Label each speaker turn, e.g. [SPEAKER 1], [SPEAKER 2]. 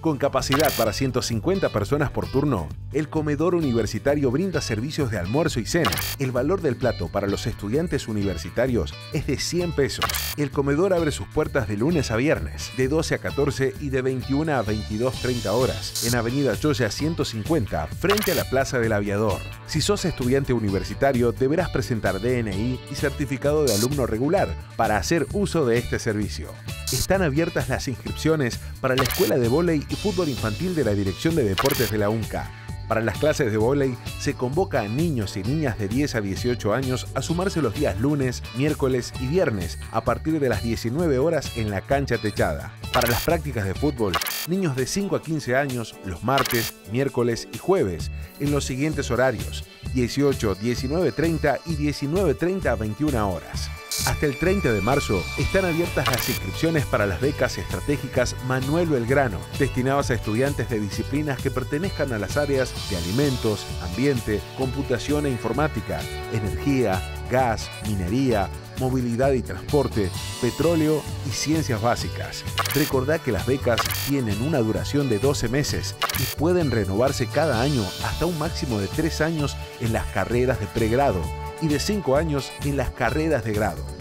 [SPEAKER 1] Con capacidad para 150 personas por turno, el comedor universitario brinda servicios de almuerzo y cena. El valor del plato para los estudiantes universitarios es de 100 pesos. El comedor abre sus puertas de lunes a viernes, de 12 a 14 y de 21 a 22.30 horas, en Avenida Choya 150, frente a la Plaza del Aviador. Si sos estudiante universitario, deberás presentar DNI y certificado de alumno regular para hacer uso de este servicio. Están abiertas las inscripciones para la Escuela de Voley y Fútbol Infantil de la Dirección de Deportes de la UNCA. Para las clases de vóley se convoca a niños y niñas de 10 a 18 años a sumarse los días lunes, miércoles y viernes a partir de las 19 horas en la cancha techada. Para las prácticas de fútbol, niños de 5 a 15 años los martes, miércoles y jueves en los siguientes horarios: 18, 19.30 y 19.30 a 21 horas. Hasta el 30 de marzo están abiertas las inscripciones para las becas estratégicas Manuel Belgrano, destinadas a estudiantes de disciplinas que pertenezcan a las áreas de alimentos, ambiente, computación e informática, energía, gas, minería, movilidad y transporte, petróleo y ciencias básicas. Recordá que las becas tienen una duración de 12 meses y pueden renovarse cada año hasta un máximo de 3 años en las carreras de pregrado y de 5 años en las carreras de grado.